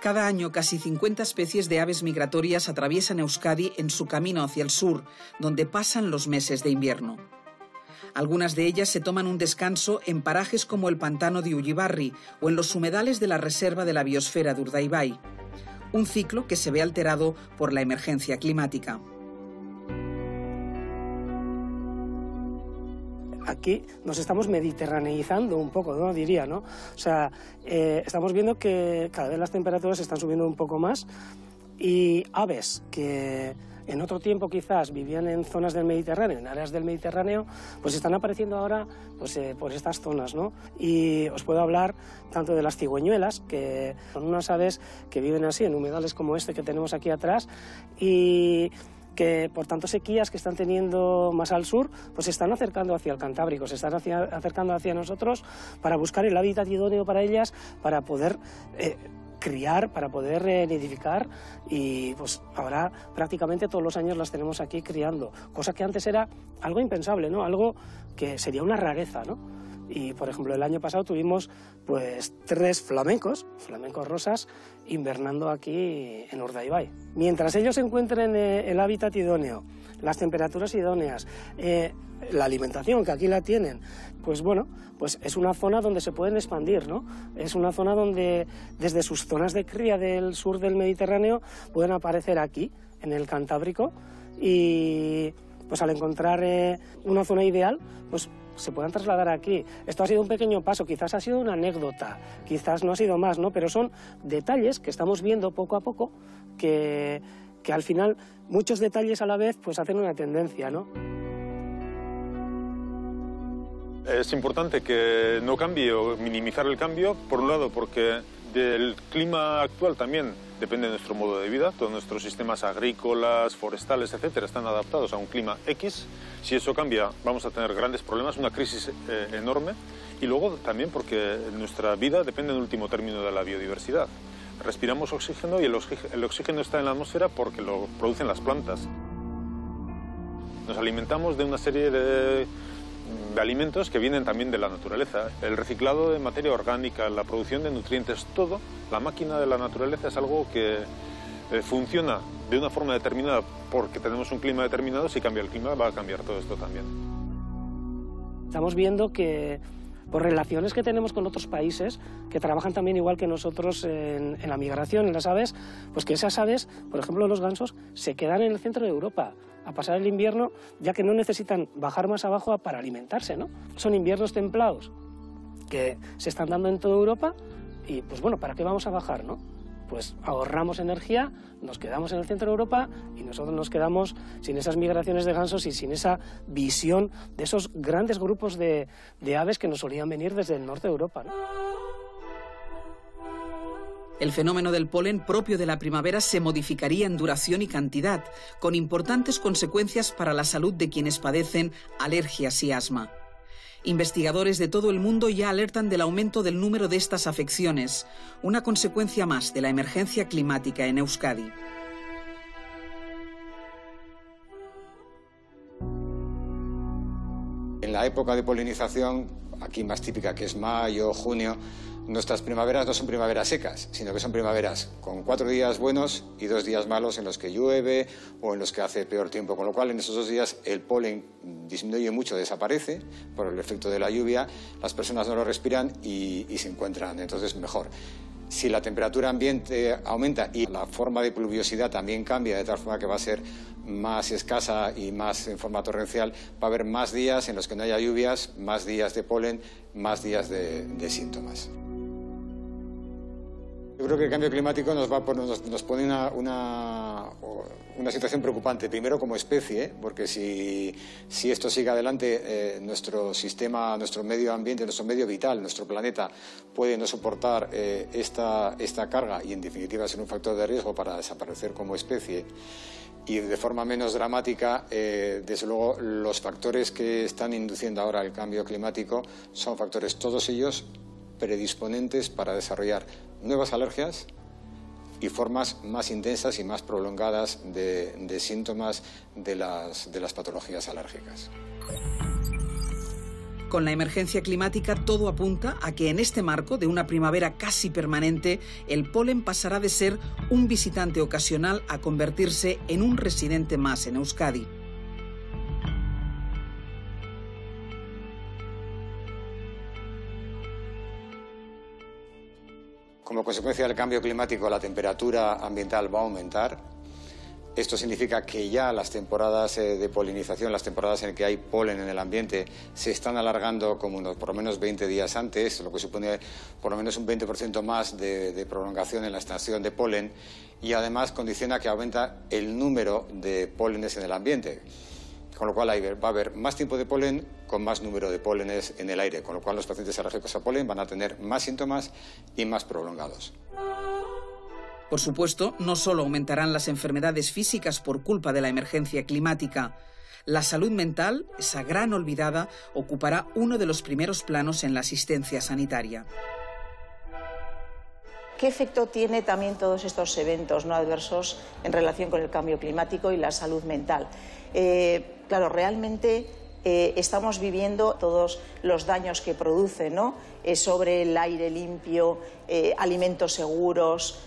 Cada año casi 50 especies de aves migratorias atraviesan Euskadi en su camino hacia el sur, donde pasan los meses de invierno. Algunas de ellas se toman un descanso en parajes como el pantano de Ullibarri o en los humedales de la reserva de la biosfera de Urdaibai, un ciclo que se ve alterado por la emergencia climática. Aquí nos estamos mediterraneizando un poco, ¿no? diría, ¿no? O sea, eh, estamos viendo que cada vez las temperaturas están subiendo un poco más y aves que en otro tiempo quizás vivían en zonas del Mediterráneo, en áreas del Mediterráneo, pues están apareciendo ahora pues, eh, por estas zonas. ¿no? Y os puedo hablar tanto de las cigüeñuelas, que son unas aves que viven así en humedales como este que tenemos aquí atrás, y que por tanto sequías que están teniendo más al sur, pues se están acercando hacia el Cantábrico, se están acercando hacia nosotros para buscar el hábitat idóneo para ellas, para poder eh, criar, para poder eh, nidificar y pues ahora prácticamente todos los años las tenemos aquí criando, cosa que antes era algo impensable, ¿no? Algo que sería una rareza, ¿no? Y, por ejemplo, el año pasado tuvimos pues tres flamencos, flamencos rosas, invernando aquí en Urdaibai. Mientras ellos encuentren eh, el hábitat idóneo, las temperaturas idóneas, eh, la alimentación, que aquí la tienen, pues bueno, pues es una zona donde se pueden expandir, ¿no? Es una zona donde desde sus zonas de cría del sur del Mediterráneo pueden aparecer aquí, en el Cantábrico, y pues al encontrar eh, una zona ideal, pues se puedan trasladar aquí. Esto ha sido un pequeño paso, quizás ha sido una anécdota, quizás no ha sido más, ¿no? Pero son detalles que estamos viendo poco a poco que, que al final muchos detalles a la vez pues hacen una tendencia, ¿no? Es importante que no cambie o minimizar el cambio, por un lado porque del clima actual también depende de nuestro modo de vida, todos nuestros sistemas agrícolas, forestales, etcétera, están adaptados a un clima X. Si eso cambia, vamos a tener grandes problemas, una crisis eh, enorme. Y luego también porque nuestra vida depende en último término de la biodiversidad. Respiramos oxígeno y el oxígeno está en la atmósfera porque lo producen las plantas. Nos alimentamos de una serie de de alimentos que vienen también de la naturaleza. El reciclado de materia orgánica, la producción de nutrientes, todo, la máquina de la naturaleza es algo que eh, funciona de una forma determinada porque tenemos un clima determinado. Si cambia el clima va a cambiar todo esto también. Estamos viendo que por relaciones que tenemos con otros países que trabajan también igual que nosotros en, la migración, en las aves, pues que esas aves, por ejemplo los gansos, se quedan en el centro de Europa a pasar el invierno, ya que no necesitan bajar más abajo para alimentarse, ¿no? Son inviernos templados que se están dando en toda Europa y, pues bueno, ¿para qué vamos a bajar, no? Pues ahorramos energía, nos quedamos en el centro de Europa y nosotros nos quedamos sin esas migraciones de gansos y sin esa visión de esos grandes grupos de, aves que nos solían venir desde el norte de Europa. El fenómeno del polen propio de la primavera se modificaría en duración y cantidad, con importantes consecuencias para la salud de quienes padecen alergias y asma. Investigadores de todo el mundo ya alertan del aumento del número de estas afecciones, una consecuencia más de la emergencia climática en Euskadi. En la época de polinización, aquí más típica que es mayo, junio, nuestras primaveras no son primaveras secas, sino que son primaveras con cuatro días buenos y dos días malos en los que llueve o en los que hace peor tiempo. Con lo cual, en esos dos días el polen disminuye mucho, desaparece por el efecto de la lluvia, las personas no lo respiran y, se encuentran entonces mejor. Si la temperatura ambiente aumenta y la forma de pluviosidad también cambia, de tal forma que va a ser más escasa y más en forma torrencial, va a haber más días en los que no haya lluvias, más días de polen, más días de síntomas. Yo creo que el cambio climático nos, va nos, pone una, una, situación preocupante. Primero como especie, porque si, si esto sigue adelante, eh, nuestro sistema, nuestro medio ambiente, nuestro medio vital, nuestro planeta puede no soportar eh, esta, esta carga y en definitiva ser un factor de riesgo para desaparecer como especie. Y de forma menos dramática, eh, desde luego, los factores que están induciendo ahora el cambio climático son factores, todos ellos, predisponentes para desarrollar nuevas alergias y formas más intensas y más prolongadas de, síntomas de las, de las patologías alérgicas. Con la emergencia climática todo apunta a que en este marco de una primavera casi permanente, el polen pasará de ser un visitante ocasional a convertirse en un residente más en Euskadi. Como consecuencia del cambio climático, la temperatura ambiental va a aumentar. Esto significa que ya las temporadas eh, de polinización, las temporadas en que hay polen en el ambiente, se están alargando como unos, por lo menos 20 días antes, lo que supone por lo menos un 20% más de, prolongación en la estación de polen y además condiciona que aumenta el número de pólenes en el ambiente. Con lo cual va a haber más tiempo de polen con más número de pólenes en el aire, con lo cual los pacientes alérgicos a polen van a tener más síntomas y más prolongados. Por supuesto, no solo aumentarán las enfermedades físicas por culpa de la emergencia climática, la salud mental, esa gran olvidada, ocupará uno de los primeros planos en la asistencia sanitaria. ¿Qué efecto tiene también todos estos eventos no adversos en relación con el cambio climático y la salud mental? Eh, claro, realmente eh, estamos viviendo todos los daños que produce ¿no? Eh, sobre el aire limpio, alimentos seguros,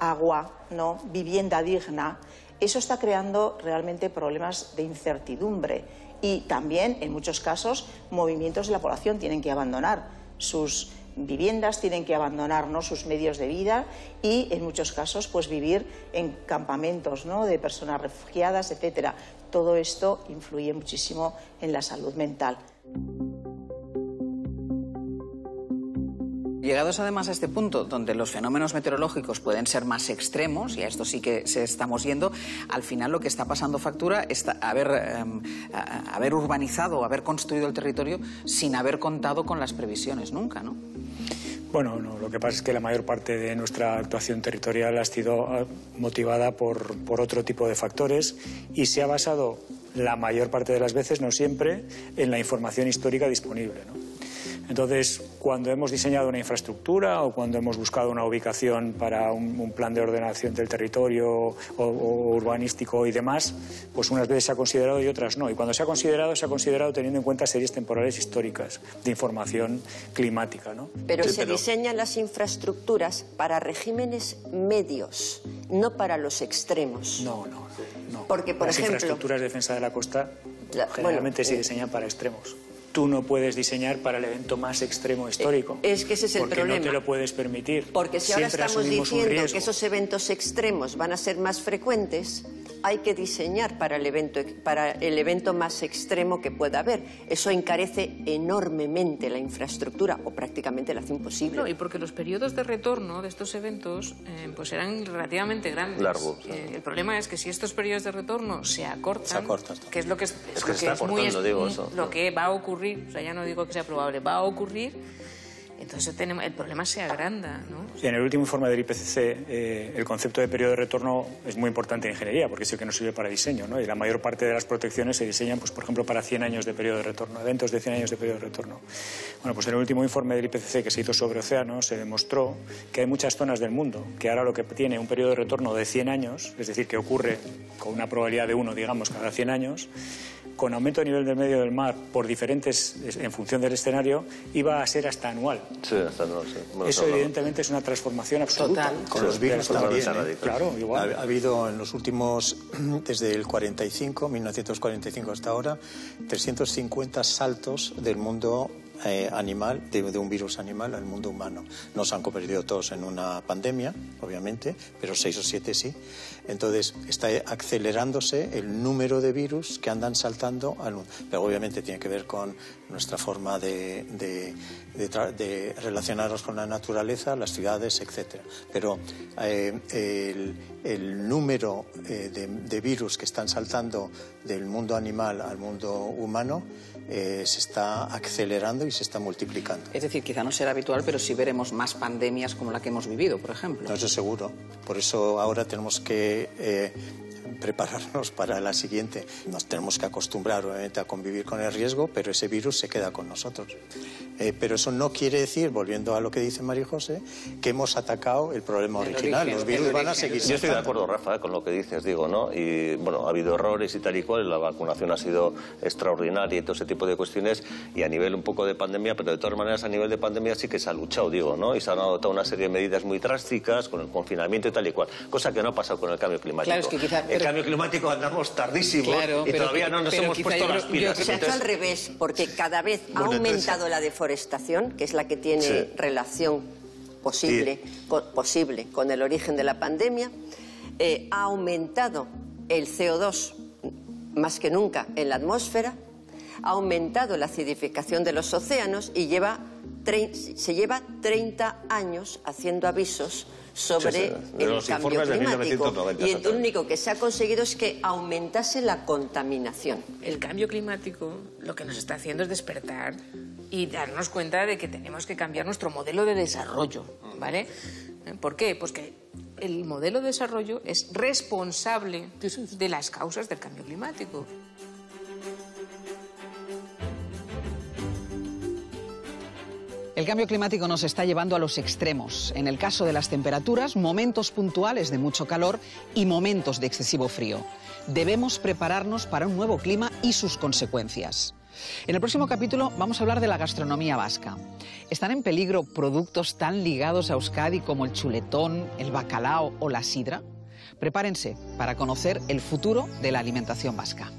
agua, ¿no? vivienda digna. Eso está creando realmente problemas de incertidumbre y también, en muchos casos, movimientos de la población tienen que abandonar sus viviendas, tienen que abandonar sus medios de vida y en muchos casos pues vivir en campamentos ¿no? de personas refugiadas, etcétera. Todo esto influye muchísimo en la salud mental. Llegados además a este punto donde los fenómenos meteorológicos pueden ser más extremos, y a esto sí que se estamos yendo, al final lo que está pasando factura es haber, em, haber urbanizado haber construido el territorio sin haber contado con las previsiones nunca, ¿no? Bueno, no, lo que pasa es que la mayor parte de nuestra actuación territorial ha sido ah, motivada por, otro tipo de factores y se ha basado la mayor parte de las veces, no siempre, en la información histórica disponible. ¿no? Entonces, cuando hemos diseñado una infraestructura o cuando hemos buscado una ubicación para un, plan de ordenación del territorio o, urbanístico y demás, pues unas veces se ha considerado y otras no. Y cuando se ha considerado, se ha considerado teniendo en cuenta series temporales históricas de información climática. ¿no? Pero se diseñan las infraestructuras para regímenes medios, no para los extremos. No, no. no. Porque, por las ejemplo... infraestructuras de defensa de la costa generalmente se eh, diseñan para extremos tú no puedes diseñar para el evento más extremo histórico. Es que ese es el porque problema. no te lo puedes permitir. Porque si ahora estamos diciendo que esos eventos extremos van a ser más frecuentes, hay que diseñar para el evento, para el evento más extremo que pueda haber. Eso encarece enormemente la infraestructura o prácticamente la hace imposible. y porque los periodos de retorno de estos eventos eh, pues eran relativamente grandes. Largos. Eh, el problema es que si estos periodos de retorno se acortan, que es lo que es, que, es muy, digo eso. lo que va a ocurrir, o sea, ya no digo que sea probable, va a ocurrir entonces tenemos, el problema se agranda. ¿no? en el último informe del IPCC, eh, el concepto de periodo de retorno es muy importante en ingeniería, porque es el que nos sirve para diseño. ¿no? Y la mayor parte de las protecciones se diseñan, pues, por ejemplo, para 100 años de periodo de retorno, eventos de 100 años de periodo de retorno. Bueno, pues en el último informe del IPCC que se hizo sobre océanos, se demostró que hay muchas zonas del mundo que ahora lo que tiene un periodo de retorno de 100 años, es decir, que ocurre con una probabilidad de uno, digamos, cada 100 años, con aumento de nivel del medio del mar por diferentes, en función del escenario, iba a ser hasta anual. Sí, hasta anual, sí. Eso evidentemente es una transformación absoluta. Con los virus también. ¿eh? Claro, igual. Ha, habido en los últimos, desde el 45, 1945 hasta ahora, 350 saltos del mundo eh, animal, de, un virus animal al mundo humano. No se han convertido todos en una pandemia, obviamente, pero seis o siete sí. Entonces está acelerándose el número de virus que andan saltando al mundo. Pero obviamente tiene que ver con nuestra forma de, relacionarnos con la naturaleza, las ciudades, etc. Pero eh, el, el, número eh, de virus que están saltando del mundo animal al mundo humano eh, se está acelerando y se está multiplicando. Es decir, quizá no será habitual, pero sí veremos más pandemias como la que hemos vivido, por ejemplo. No, eso seguro. Por eso ahora tenemos que eh, prepararnos para la siguiente. Nos tenemos que acostumbrar, obviamente, a convivir con el riesgo, pero ese virus se queda con nosotros. Eh, pero eso no quiere decir, volviendo a lo que dice María José, que hemos atacado el problema original. Los virus van a seguir. Yo estoy de acuerdo, Rafa, con lo que dices, digo, ¿no? Y bueno, ha habido errores y tal y cual, la vacunación ha sido extraordinaria y todo ese tipo de cuestiones, y a nivel un poco de pandemia, pero de todas maneras a nivel de pandemia sí que se ha luchado, digo, ¿no? Y se han adoptado una serie de medidas muy drásticas con el confinamiento y tal y cual, cosa que no ha pasado con el cambio climático. Claro, es que quizá, El cambio climático andamos tardísimo y todavía no nos hemos puesto las pilas. Se ha hecho al revés, porque cada vez ha aumentado la deforestación, que es la que tiene relación posible, con, posible con el origen de la pandemia, eh, ha aumentado el CO2 más que nunca en la atmósfera, ha aumentado la acidificación de los océanos y lleva, se lleva 30 años haciendo avisos sobre el cambio climático. Y lo único que se ha conseguido es que aumentase la contaminación. El cambio climático lo que nos está haciendo es despertar y darnos cuenta de que tenemos que cambiar nuestro modelo de desarrollo, ¿vale? ¿Por qué? Pues que el modelo de desarrollo es responsable de las causas del cambio climático. El cambio climático nos está llevando a los extremos. En el caso de las temperaturas, momentos puntuales de mucho calor y momentos de excesivo frío. Debemos prepararnos para un nuevo clima y sus consecuencias. En el próximo capítulo vamos a hablar de la gastronomía vasca. ¿Están en peligro productos tan ligados a Euskadi como el chuletón, el bacalao o la sidra? Prepárense para conocer el futuro de la alimentación vasca.